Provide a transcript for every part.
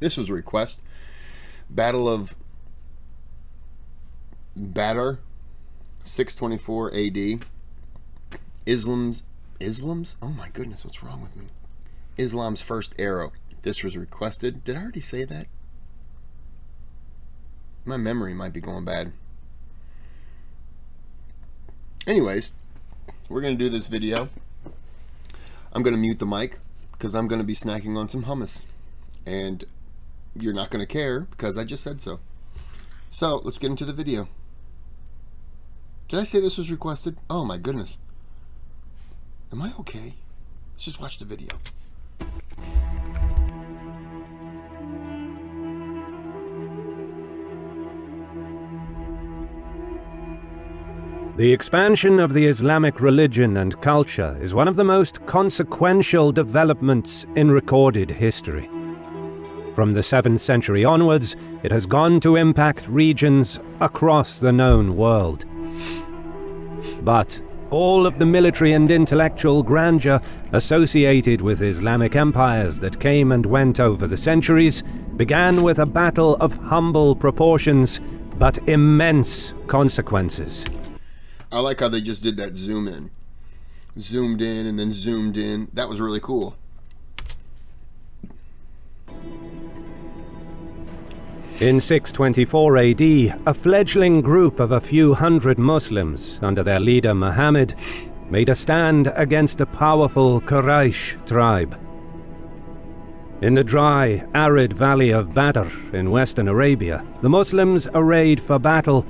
This was a request. Battle of Badr, 624 AD. Islam's Islam's? Oh my goodness, what's wrong with me? Islam's first arrow. This was requested. Did I already say that? My memory might be going bad. Anyways, we're going to do this video. I'm going to mute the mic because I'm going to be snacking on some hummus. And you're not going to care because I just said so. So, let's get into the video. Did I say this was requested? Oh my goodness. Am I okay? Let's just watch the video. The expansion of the Islamic religion and culture is one of the most consequential developments in recorded history. From the 7th century onwards, it has gone to impact regions across the known world. But all of the military and intellectual grandeur associated with Islamic empires that came and went over the centuries began with a battle of humble proportions but immense consequences. I like how they just did that zoom in. Zoomed in and then zoomed in. That was really cool. In 624 AD, a fledgling group of a few hundred Muslims, under their leader Muhammad, made a stand against the powerful Quraysh tribe. In the dry, arid valley of Badr in western Arabia, the Muslims arrayed for battle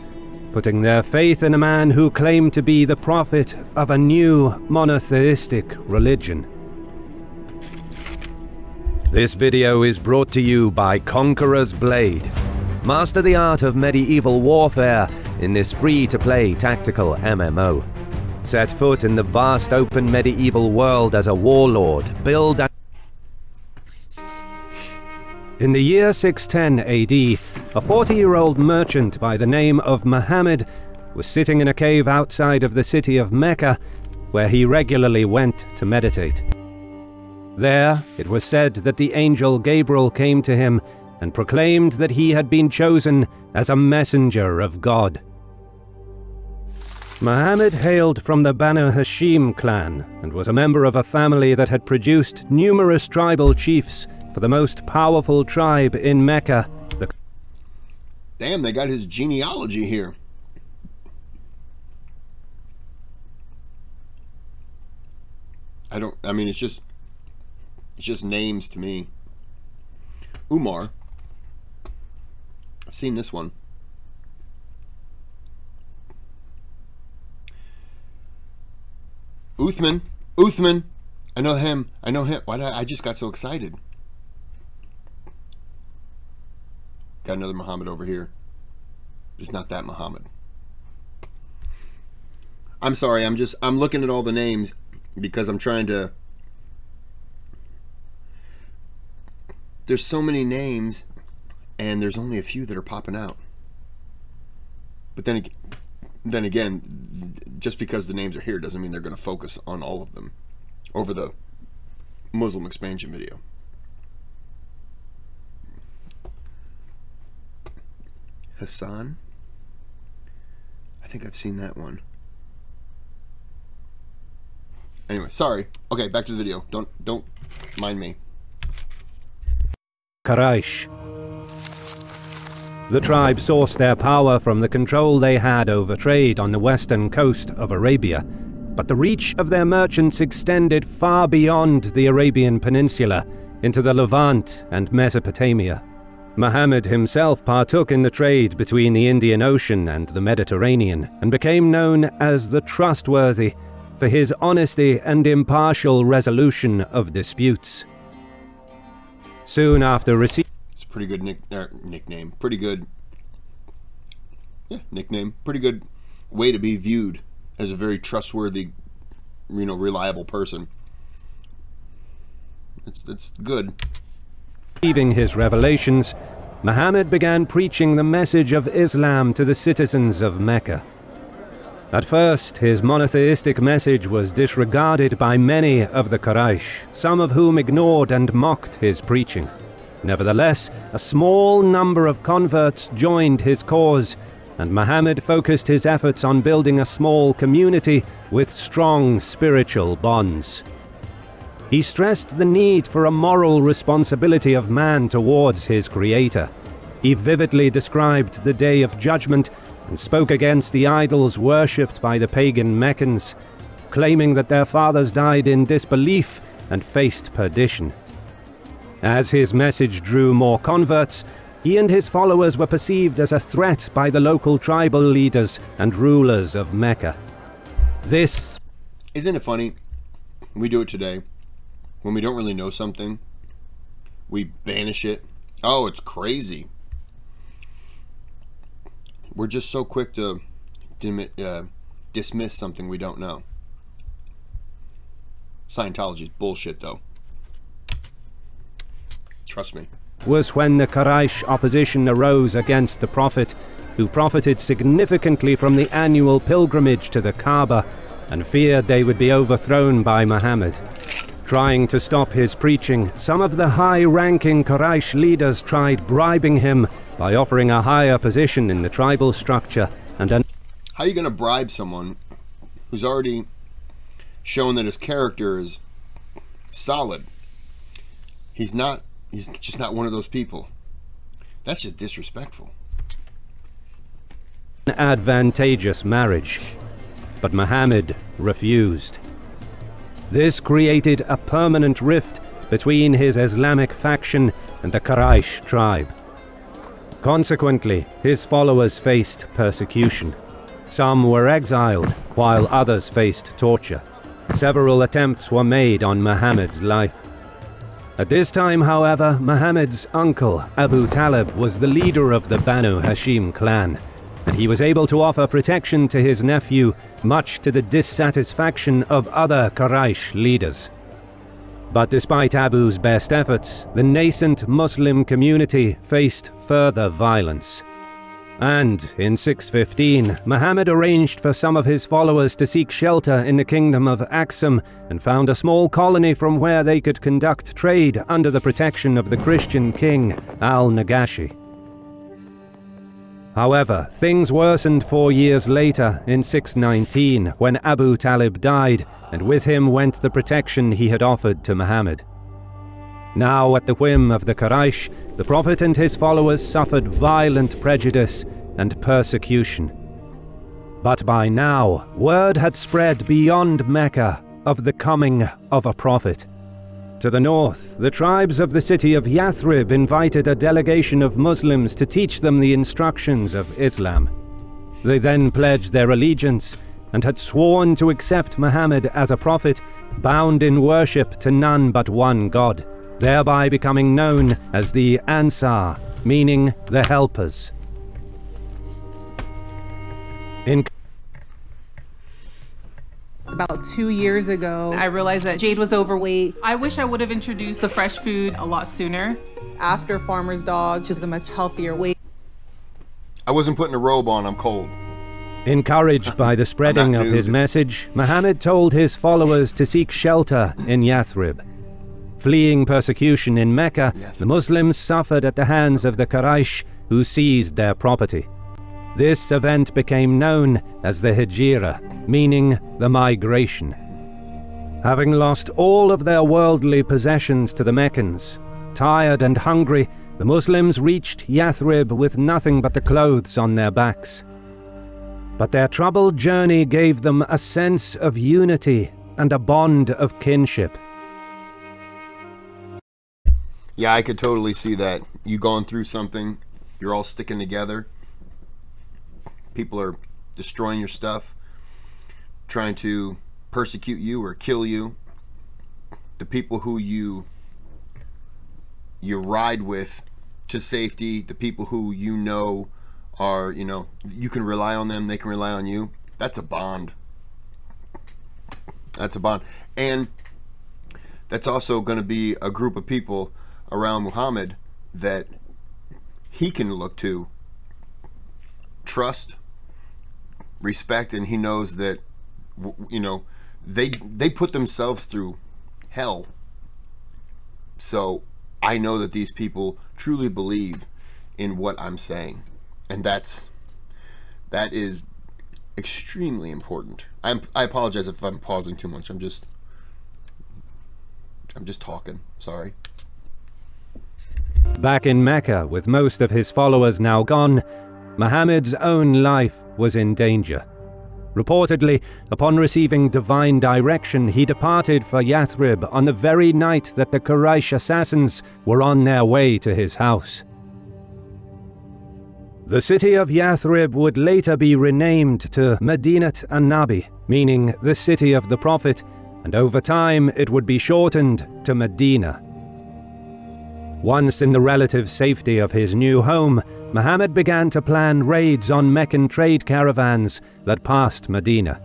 putting their faith in a man who claimed to be the prophet of a new monotheistic religion. This video is brought to you by Conqueror's Blade. Master the art of medieval warfare in this free-to-play tactical MMO. Set foot in the vast open medieval world as a warlord, build and in the year 610 AD, a 40-year-old merchant by the name of Muhammad was sitting in a cave outside of the city of Mecca, where he regularly went to meditate. There, it was said that the angel Gabriel came to him and proclaimed that he had been chosen as a messenger of God. Muhammad hailed from the Banu Hashim clan and was a member of a family that had produced numerous tribal chiefs for the most powerful tribe in Mecca. The Damn, they got his genealogy here. I don't, I mean, it's just, it's just names to me. Umar. I've seen this one. Uthman. Uthman. I know him. I know him. Why did I, I just got so excited? Got another Muhammad over here. It's not that Muhammad. I'm sorry, I'm just I'm looking at all the names because I'm trying to There's so many names and there's only a few that are popping out. But then then again, just because the names are here doesn't mean they're going to focus on all of them over the Muslim expansion video. Hassan. I think I've seen that one. Anyway, sorry. Okay, back to the video. Don't don't mind me. Quraysh. The tribe sourced their power from the control they had over trade on the western coast of Arabia, but the reach of their merchants extended far beyond the Arabian Peninsula into the Levant and Mesopotamia. Muhammad himself partook in the trade between the Indian Ocean and the Mediterranean and became known as the Trustworthy for his honesty and impartial resolution of disputes. Soon after receiving It's a pretty good nick, er, nickname. Pretty good. Yeah, nickname. Pretty good way to be viewed as a very trustworthy, you know, reliable person. It's it's good. Receiving his revelations, Muhammad began preaching the message of Islam to the citizens of Mecca. At first, his monotheistic message was disregarded by many of the Quraysh, some of whom ignored and mocked his preaching. Nevertheless, a small number of converts joined his cause, and Muhammad focused his efforts on building a small community with strong spiritual bonds. He stressed the need for a moral responsibility of man towards his Creator. He vividly described the Day of Judgment and spoke against the idols worshipped by the pagan Meccans, claiming that their fathers died in disbelief and faced perdition. As his message drew more converts, he and his followers were perceived as a threat by the local tribal leaders and rulers of Mecca. This. Isn't it funny? We do it today. When we don't really know something, we banish it. Oh, it's crazy. We're just so quick to uh, dismiss something we don't know. Scientology is bullshit, though. Trust me was when the Quraysh opposition arose against the Prophet, who profited significantly from the annual pilgrimage to the Kaaba and feared they would be overthrown by Muhammad. Trying to stop his preaching, some of the high-ranking Quraysh leaders tried bribing him by offering a higher position in the tribal structure and an How are you going to bribe someone who's already shown that his character is solid? He's not He's just not one of those people. That's just disrespectful. An advantageous marriage, but Muhammad refused. This created a permanent rift between his Islamic faction and the Quraysh tribe. Consequently, his followers faced persecution. Some were exiled, while others faced torture. Several attempts were made on Muhammad's life. At this time, however, Muhammad's uncle, Abu Talib, was the leader of the Banu Hashim clan, and he was able to offer protection to his nephew, much to the dissatisfaction of other Quraysh leaders. But despite Abu's best efforts, the nascent Muslim community faced further violence. And in 615, Muhammad arranged for some of his followers to seek shelter in the kingdom of Aksum and found a small colony from where they could conduct trade under the protection of the Christian king, al-Nagashi. However, things worsened four years later, in 619, when Abu Talib died, and with him went the protection he had offered to Muhammad. Now, at the whim of the Quraysh, the Prophet and his followers suffered violent prejudice and persecution. But by now, word had spread beyond Mecca of the coming of a prophet. To the north, the tribes of the city of Yathrib invited a delegation of Muslims to teach them the instructions of Islam. They then pledged their allegiance and had sworn to accept Muhammad as a prophet, bound in worship to none but one God thereby becoming known as the Ansar, meaning the helpers. In about two years ago, I realized that Jade was overweight. I wish I would have introduced the fresh food a lot sooner. After Farmer's Dog, she's a much healthier weight. I wasn't putting a robe on, I'm cold. Encouraged uh, by the spreading of his message, Muhammad told his followers to seek shelter in Yathrib. Fleeing persecution in Mecca, the Muslims suffered at the hands of the Quraysh, who seized their property. This event became known as the Hijra, meaning the migration. Having lost all of their worldly possessions to the Meccans, tired and hungry, the Muslims reached Yathrib with nothing but the clothes on their backs. But their troubled journey gave them a sense of unity and a bond of kinship. Yeah, I could totally see that. You going through something, you're all sticking together. People are destroying your stuff, trying to persecute you or kill you. The people who you you ride with to safety, the people who you know are, you know, you can rely on them, they can rely on you. That's a bond. That's a bond. And that's also going to be a group of people around Muhammad that he can look to trust respect and he knows that you know they they put themselves through hell so I know that these people truly believe in what I'm saying. And that's that is extremely important. I'm I apologize if I'm pausing too much. I'm just I'm just talking. Sorry. Back in Mecca, with most of his followers now gone, Muhammad's own life was in danger. Reportedly, upon receiving divine direction, he departed for Yathrib on the very night that the Quraysh assassins were on their way to his house. The city of Yathrib would later be renamed to Medinat an-Nabi, meaning the city of the Prophet, and over time it would be shortened to Medina. Once in the relative safety of his new home, Muhammad began to plan raids on Meccan trade caravans that passed Medina.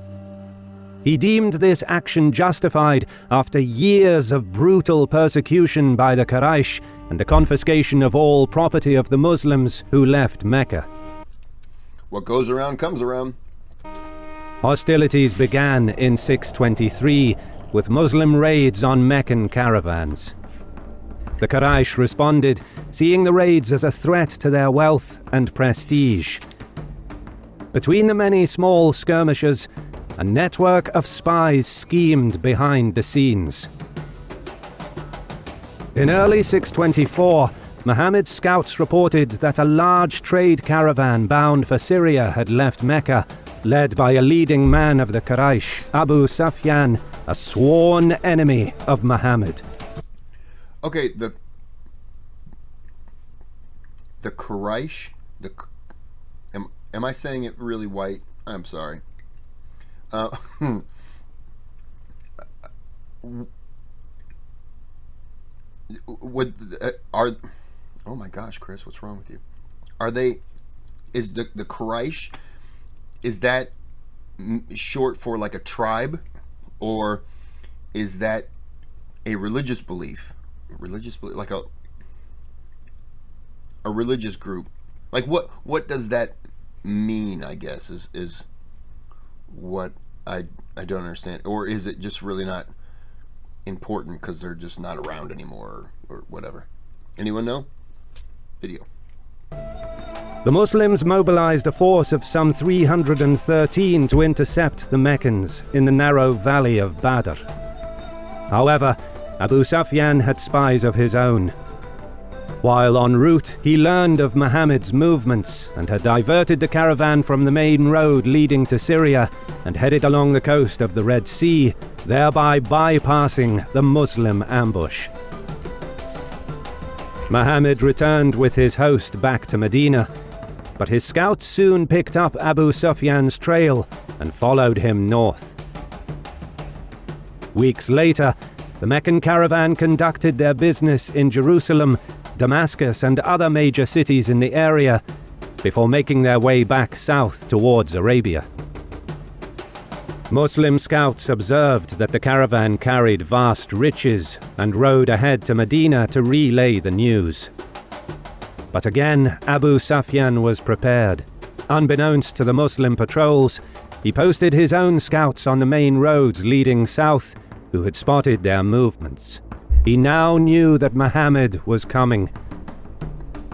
He deemed this action justified after years of brutal persecution by the Quraysh and the confiscation of all property of the Muslims who left Mecca. What goes around comes around. Hostilities began in 623 with Muslim raids on Meccan caravans. The Quraysh responded, seeing the raids as a threat to their wealth and prestige. Between the many small skirmishes, a network of spies schemed behind the scenes. In early 624, Muhammad's scouts reported that a large trade caravan bound for Syria had left Mecca, led by a leading man of the Quraysh, Abu Sufyan, a sworn enemy of Muhammad. Okay, the the Quraysh, the am am I saying it really white? I'm sorry. Uh, would uh, are oh my gosh, Kris, what's wrong with you? Are they is the the Quraysh is that short for like a tribe or is that a religious belief? Religious like a a religious group. Like what what does that mean? I guess is is what I I don't understand, or is it just really not important because they're just not around anymore or, or whatever? Anyone know? Video. The Muslims mobilized a force of some 313 to intercept the Meccans in the narrow valley of Badr. However, Abu Sufyan had spies of his own. While en route, he learned of Muhammad's movements and had diverted the caravan from the main road leading to Syria and headed along the coast of the Red Sea, thereby bypassing the Muslim ambush. Muhammad returned with his host back to Medina, but his scouts soon picked up Abu Sufyan's trail and followed him north. Weeks later, the Meccan caravan conducted their business in Jerusalem, Damascus, and other major cities in the area before making their way back south towards Arabia. Muslim scouts observed that the caravan carried vast riches and rode ahead to Medina to relay the news. But again, Abu Sufyan was prepared. Unbeknownst to the Muslim patrols, he posted his own scouts on the main roads leading south who had spotted their movements. He now knew that Muhammad was coming.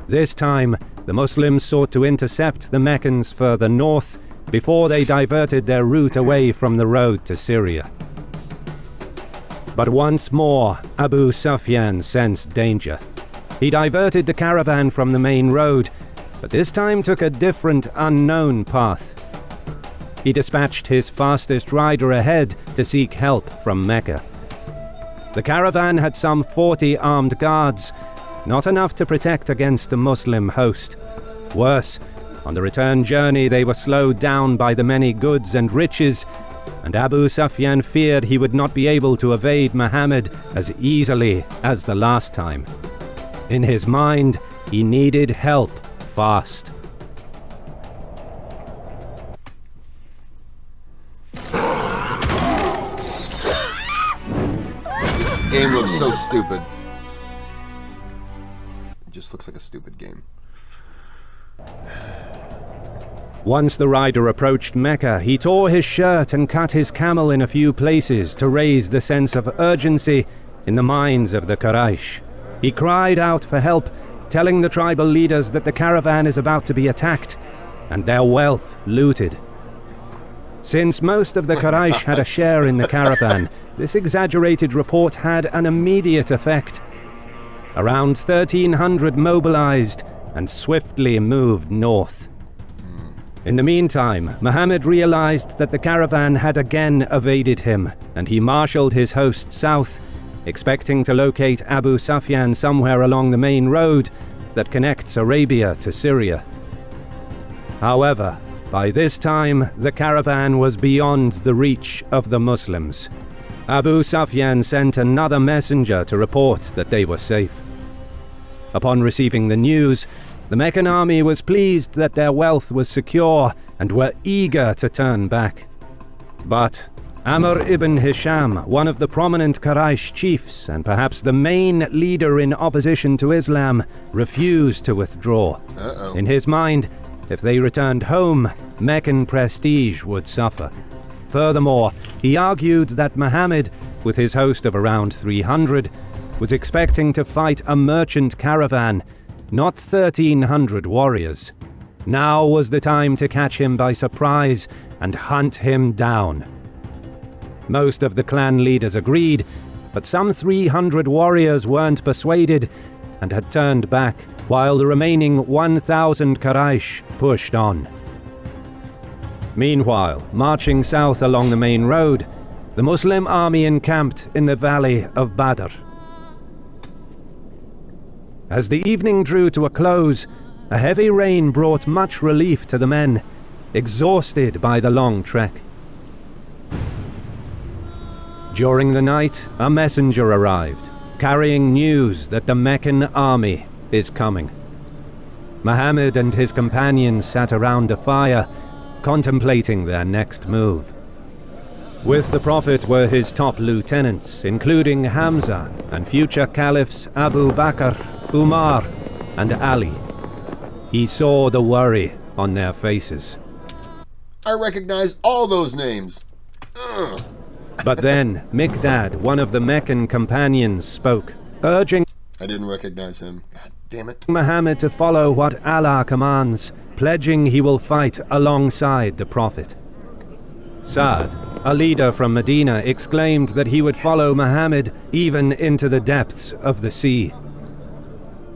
This time, the Muslims sought to intercept the Meccans further north before they diverted their route away from the road to Syria. But once more, Abu Sufyan sensed danger. He diverted the caravan from the main road, but this time took a different, unknown path. He dispatched his fastest rider ahead to seek help from Mecca. The caravan had some 40 armed guards, not enough to protect against the Muslim host. Worse, on the return journey they were slowed down by the many goods and riches, and Abu Sufyan feared he would not be able to evade Muhammad as easily as the last time. In his mind, he needed help fast. Game looks so stupid. It just looks like a stupid game. Once the rider approached Mecca, he tore his shirt and cut his camel in a few places to raise the sense of urgency in the minds of the Quraysh. He cried out for help, telling the tribal leaders that the caravan is about to be attacked and their wealth looted. Since most of the Quraysh had a share in the caravan, this exaggerated report had an immediate effect. Around 1,300 mobilized and swiftly moved north. In the meantime, Muhammad realized that the caravan had again evaded him, and he marshaled his host south, expecting to locate Abu Sufyan somewhere along the main road that connects Arabia to Syria. However, by this time, the caravan was beyond the reach of the Muslims. Abu Sufyan sent another messenger to report that they were safe. Upon receiving the news, the Meccan army was pleased that their wealth was secure and were eager to turn back. But Amr ibn Hisham, one of the prominent Quraysh chiefs and perhaps the main leader in opposition to Islam, refused to withdraw. Uh-oh. In his mind, if they returned home, Meccan prestige would suffer. Furthermore, he argued that Muhammad, with his host of around 300, was expecting to fight a merchant caravan, not 1,300 warriors. Now was the time to catch him by surprise and hunt him down. Most of the clan leaders agreed, but some 300 warriors weren't persuaded and had turned back, while the remaining 1,000 Quraysh pushed on. Meanwhile, marching south along the main road, the Muslim army encamped in the valley of Badr. As the evening drew to a close, a heavy rain brought much relief to the men, exhausted by the long trek. During the night, a messenger arrived, carrying news that the Meccan army is coming. Muhammad and his companions sat around a fire, contemplating their next move. With the Prophet were his top lieutenants, including Hamza and future caliphs Abu Bakr, Umar, and Ali. He saw the worry on their faces. I recognize all those names. Ugh. But then Mikdad, one of the Meccan companions, spoke, urging I didn't recognize him. God damn it. Muhammad to follow what Allah commands, pledging he will fight alongside the Prophet. Saad, a leader from Medina, exclaimed that he would follow Muhammad even into the depths of the sea.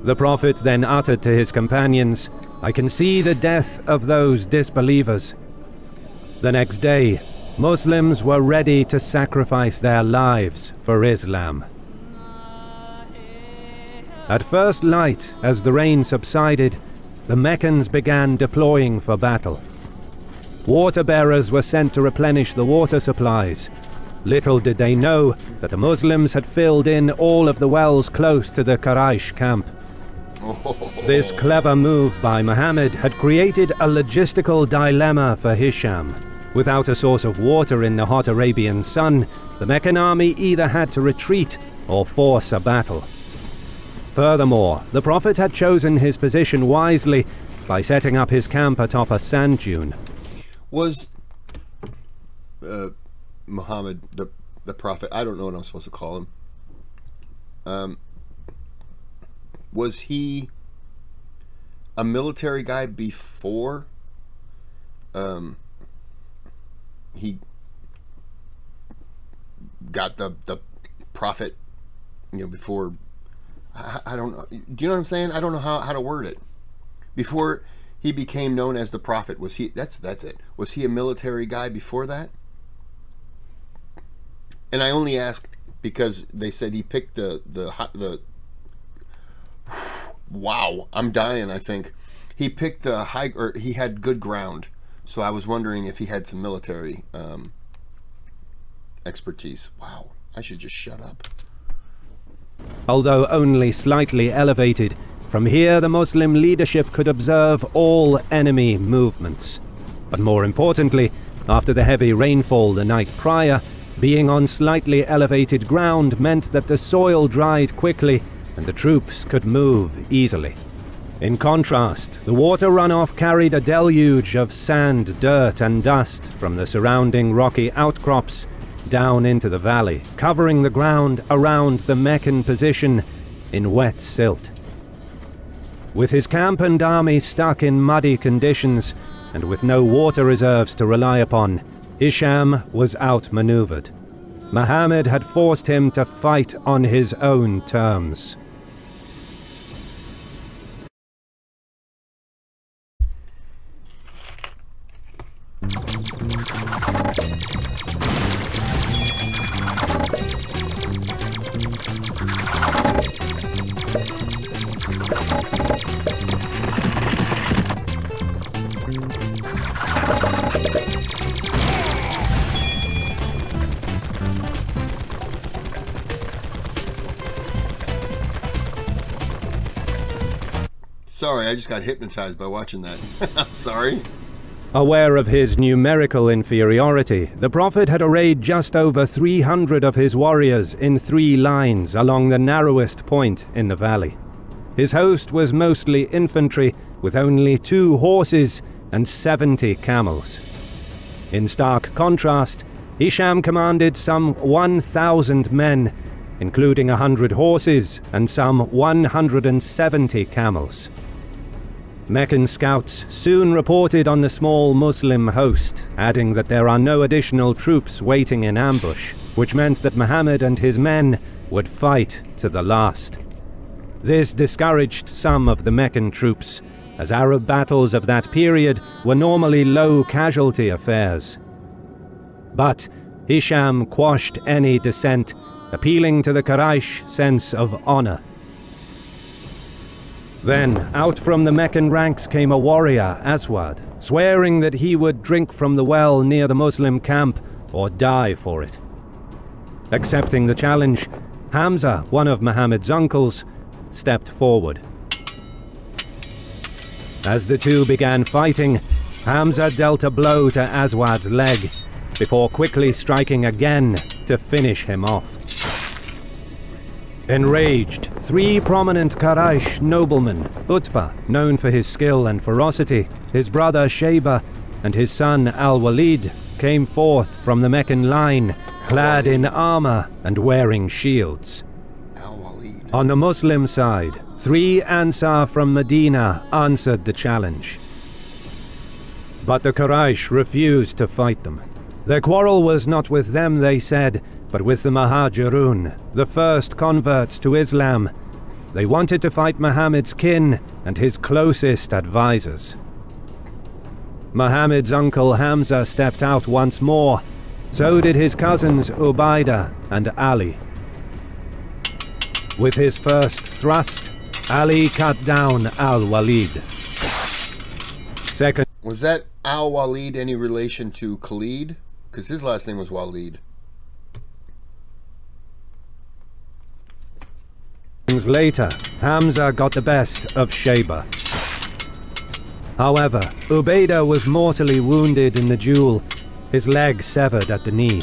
The Prophet then uttered to his companions, I can see the death of those disbelievers. The next day, Muslims were ready to sacrifice their lives for Islam. At first light, as the rain subsided, the Meccans began deploying for battle. Water bearers were sent to replenish the water supplies. Little did they know that the Muslims had filled in all of the wells close to the Quraysh camp. This clever move by Muhammad had created a logistical dilemma for Hisham. Without a source of water in the hot Arabian sun, the Meccan army either had to retreat or force a battle. Furthermore, the Prophet had chosen his position wisely by setting up his camp atop a sand dune. Was uh, Muhammad the the prophet? I don't know what I'm supposed to call him. Um, was he a military guy before? Um, he got the the prophet, you know, before. I, don't know. Do you know what I'm saying? I don't know how, how to word it. Before he became known as the prophet, was he? That's that's it. Was he a military guy before that? And I only ask because they said he picked the the the. Wow, I'm dying. I think he picked the high or he had good ground. So I was wondering if he had some military um, expertise. Wow, I should just shut up. Although only slightly elevated, from here the Muslim leadership could observe all enemy movements. But more importantly, after the heavy rainfall the night prior, being on slightly elevated ground meant that the soil dried quickly and the troops could move easily. In contrast, the water runoff carried a deluge of sand, dirt, and dust from the surrounding rocky outcrops down into the valley, covering the ground around the Meccan position in wet silt. With his camp and army stuck in muddy conditions, and with no water reserves to rely upon, Hisham was outmaneuvered. Muhammad had forced him to fight on his own terms. I just got hypnotized by watching that. I'm sorry. Aware of his numerical inferiority, the Prophet had arrayed just over 300 of his warriors in three lines along the narrowest point in the valley. His host was mostly infantry, with only two horses and 70 camels. In stark contrast, Hisham commanded some 1,000 men, including a hundred horses and some 170 camels. Meccan scouts soon reported on the small Muslim host, adding that there are no additional troops waiting in ambush, which meant that Muhammad and his men would fight to the last. This discouraged some of the Meccan troops, as Arab battles of that period were normally low casualty affairs. But Hisham quashed any dissent, appealing to the Quraysh sense of honor. Then, out from the Meccan ranks came a warrior, Aswad, swearing that he would drink from the well near the Muslim camp or die for it. Accepting the challenge, Hamza, one of Muhammad's uncles, stepped forward. As the two began fighting, Hamza dealt a blow to Aswad's leg, before quickly striking again to finish him off. Enraged, three prominent Quraysh noblemen, Utbah, known for his skill and ferocity, his brother Shayba, and his son Al-Walid, came forth from the Meccan line, clad in armor and wearing shields. Al-Walid. On the Muslim side, three Ansar from Medina answered the challenge. But the Quraysh refused to fight them. Their quarrel was not with them, they said, but with the Mahajirun, the first converts to Islam. They wanted to fight Muhammad's kin and his closest advisors. Muhammad's uncle Hamza stepped out once more. So did his cousins Ubaidah and Ali. With his first thrust, Ali cut down Al-Walid. Second Was that Al-Walid any relation to Khalid? Because his last name was Walid. Later, Hamza got the best of Shayba. However, Ubaidah was mortally wounded in the duel, his leg severed at the knee.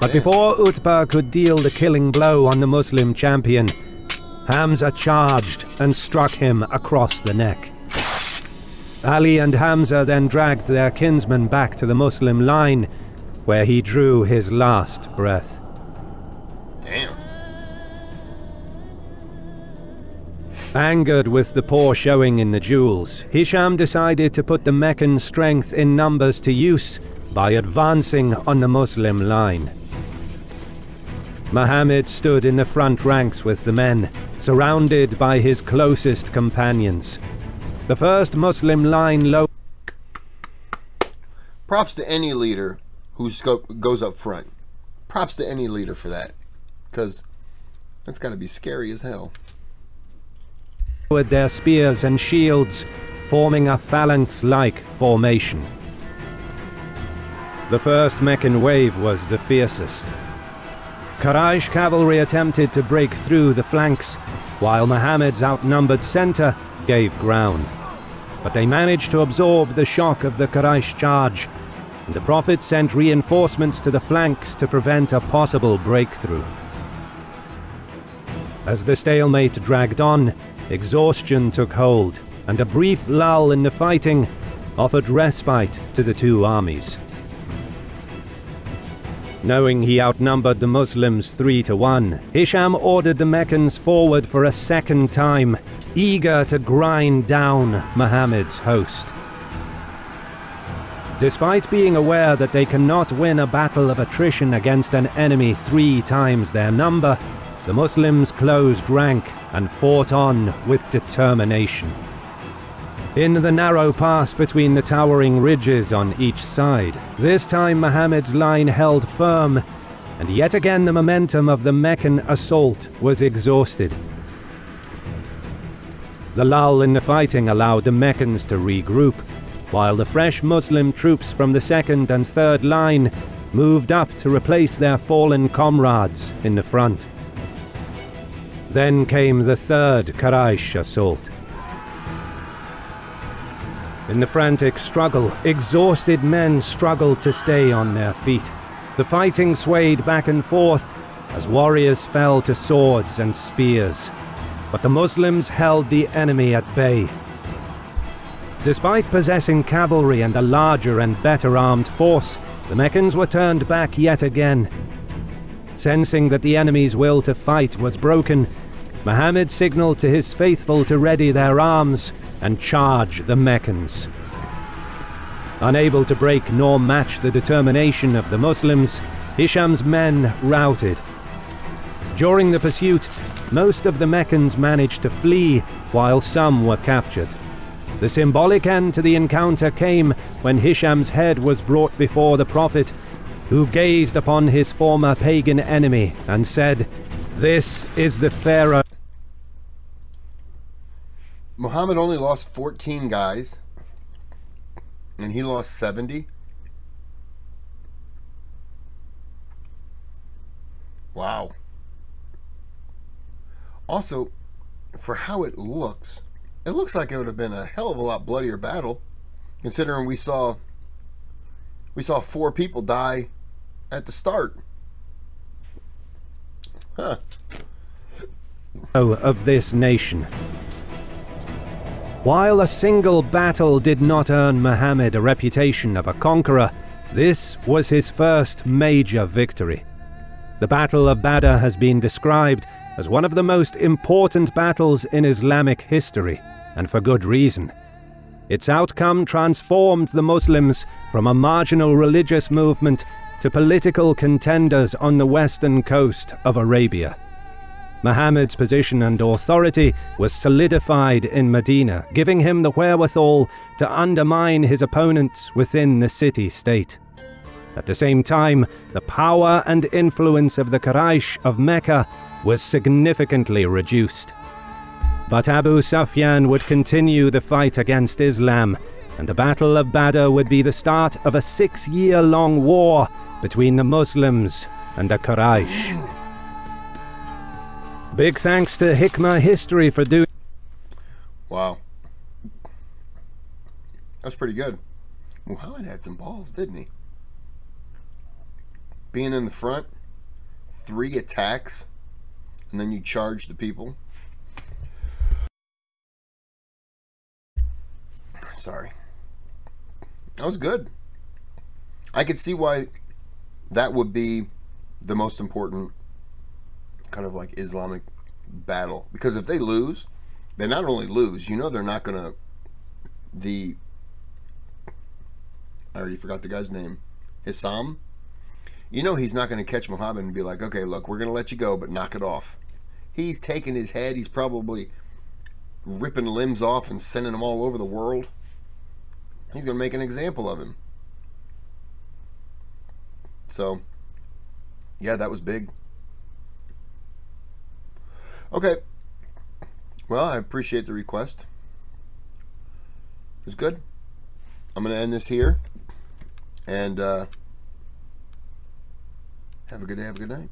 But before Utbah could deal the killing blow on the Muslim champion, Hamza charged and struck him across the neck. Ali and Hamza then dragged their kinsman back to the Muslim line, where he drew his last breath. Angered with the poor showing in the duels, Hisham decided to put the Meccan strength in numbers to use by advancing on the Muslim line. Muhammad stood in the front ranks with the men, surrounded by his closest companions. The first Muslim line low Props to any leader who goes up front. Props to any leader for that. Because that's got to be scary as hell. With their spears and shields, forming a phalanx-like formation. The first Meccan wave was the fiercest. Quraysh cavalry attempted to break through the flanks, while Muhammad's outnumbered centre gave ground. But they managed to absorb the shock of the Quraysh charge, and the Prophet sent reinforcements to the flanks to prevent a possible breakthrough. As the stalemate dragged on, Exhaustion took hold, and a brief lull in the fighting offered respite to the two armies. Knowing he outnumbered the Muslims three to one, Hisham ordered the Meccans forward for a second time, eager to grind down Muhammad's host. Despite being aware that they cannot win a battle of attrition against an enemy three times their number, the Muslims closed rank and fought on with determination. In the narrow pass between the towering ridges on each side, this time Muhammad's line held firm, and yet again the momentum of the Meccan assault was exhausted. The lull in the fighting allowed the Meccans to regroup, while the fresh Muslim troops from the second and third line moved up to replace their fallen comrades in the front. Then came the third Quraysh assault. In the frantic struggle, exhausted men struggled to stay on their feet. The fighting swayed back and forth as warriors fell to swords and spears. But the Muslims held the enemy at bay. Despite possessing cavalry and a larger and better armed force, the Meccans were turned back yet again. Sensing that the enemy's will to fight was broken, Muhammad signalled to his faithful to ready their arms and charge the Meccans. Unable to break nor match the determination of the Muslims, Hisham's men routed. During the pursuit, most of the Meccans managed to flee, while some were captured. The symbolic end to the encounter came when Hisham's head was brought before the Prophet, who gazed upon his former pagan enemy and said, This is the Pharaoh. Muhammad only lost 14 guys, and he lost 70. Wow. Also, for how it looks, it looks like it would have been a hell of a lot bloodier battle, considering we saw we saw four people die at the start. Huh. Oh, of this nation. While a single battle did not earn Muhammad a reputation of a conqueror, this was his first major victory. The Battle of Badr has been described as one of the most important battles in Islamic history, and for good reason. Its outcome transformed the Muslims from a marginal religious movement to political contenders on the western coast of Arabia. Muhammad's position and authority was solidified in Medina, giving him the wherewithal to undermine his opponents within the city-state. At the same time, the power and influence of the Quraysh of Mecca was significantly reduced. But Abu Sufyan would continue the fight against Islam, and the Battle of Badr would be the start of a six-year-long war between the Muslims and the Quraysh. Big thanks to Hikmah History for doing. Wow. That's pretty good. Muhammad had some balls, didn't he? Being in the front, three attacks, and then you charge the people. Sorry. That was good. I could see why that would be the most important kind of like Islamic battle because if they lose, they not only lose, you know, they're not gonna the. I already forgot the guy's name, Hisham. You know he's not going to catch Muhammad and be like, okay, look, we're going to let you go, but knock it off. He's taking his head. He's probably ripping limbs off and sending them all over the world. He's going to make an example of him. So, yeah, that was big. Okay. Well, I appreciate the request. It was good. I'm going to end this here. And uh, have a good day. Have a good night.